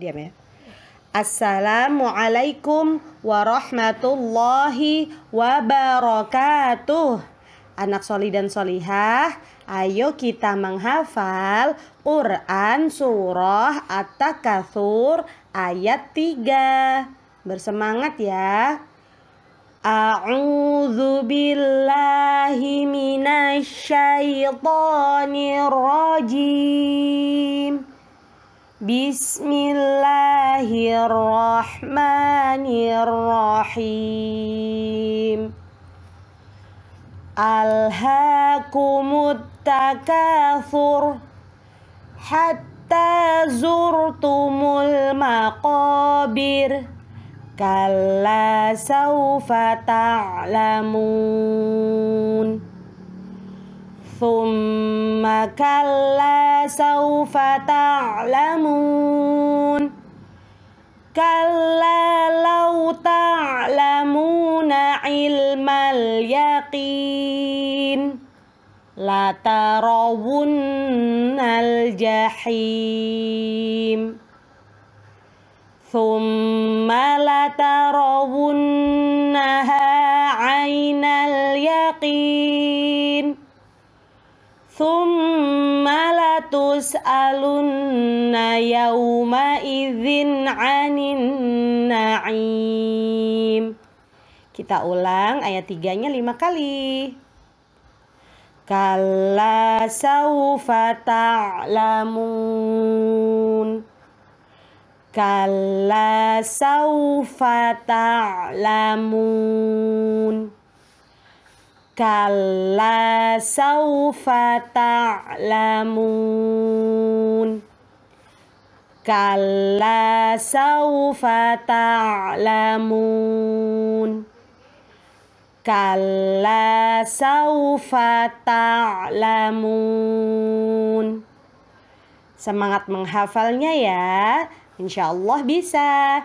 Diam ya. Assalamualaikum warahmatullahi wabarakatuh. Anak soli dan solihah, ayo kita menghafal Quran surah At-Takatsur ayat 3. Bersemangat ya. A'udzu billahi minasyaitonir rajim. بسم الله الرحمن الرحيم ألهاكم التكاثر حتى زرتم المقابر كلا سوف تعلمون كلا سوف تعلمون. كلا لو تعلمون علم اليقين. لترون الجحيم. ثم لترونها عين اليقين. Latus'alunna yawma idzin 'anin na'im. Kita ulang ayat tiganya lima kali. Kalla saufa ta'lamun. Kalla saufa ta'lamun. Kalla saufa ta'lamun. Kalla saufa ta'lamun. Kalla saufa ta'lamun. Semangat menghafalnya ya. Insya Allah bisa.